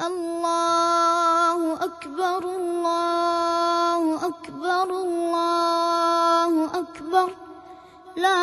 الله أكبر الله أكبر الله أكبر. لا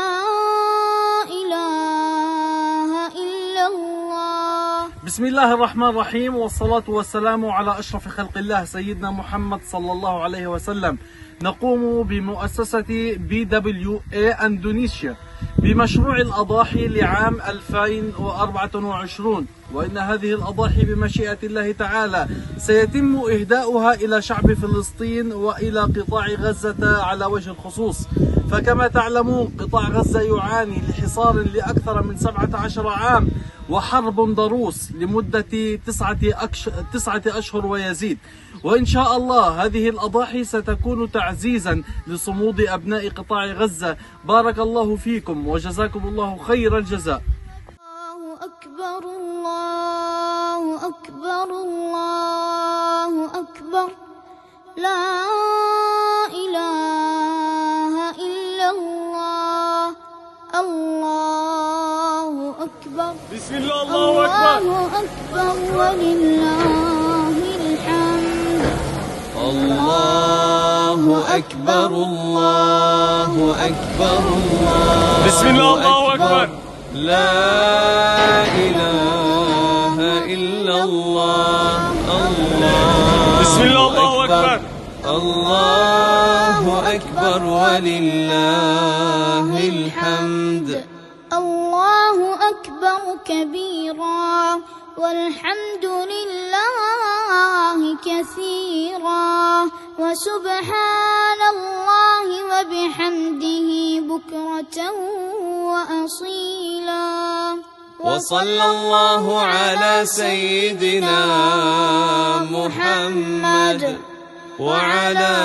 إله إلا الله. بسم الله الرحمن الرحيم والصلاة والسلام على أشرف خلق الله سيدنا محمد صلى الله عليه وسلم. نقوم بمؤسسة بي دبليو اي أندونيسيا بمشروع الأضاحي لعام 2024 وإن هذه الأضاحي بمشيئة الله تعالى سيتم إهداؤها إلى شعب فلسطين وإلى قطاع غزة على وجه الخصوص. فكما تعلمون قطاع غزة يعاني لحصار لأكثر من 17 عام وحرب ضروس لمدة تسعة, أكش... تسعة أشهر ويزيد. وإن شاء الله هذه الأضاحي ستكون تعزيزا لصمود أبناء قطاع غزة. بارك الله فيكم وجزاكم الله خير الجزاء. الله أكبر الله أكبر الله أكبر. لا إله إلا الله. الله أكبر. بسم الله الله أكبر. الله أكبر ولله أكبر الله أكبر الله. بسم الله الله أكبر. لا إله إلا الله الله. بسم الله الله أكبر. الله أكبر ولله الحمد. الله أكبر كبيرا والحمد لله كثيرا وسبحان وبحمده بكرة وأصيلا. وصلى الله على سيدنا محمد وعلى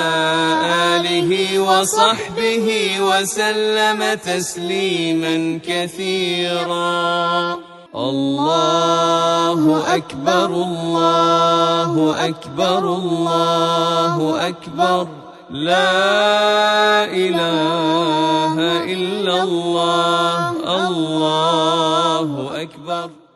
آله وصحبه وسلم تسليما كثيرا. الله أكبر الله أكبر الله أكبر. لا إله إلا الله. الله أكبر.